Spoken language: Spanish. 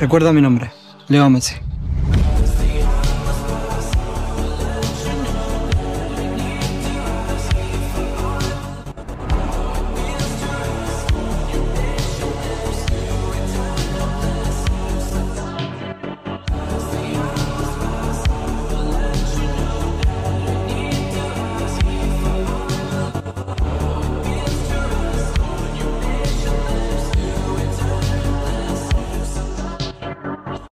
Recuerda mi nombre, Leo Messi.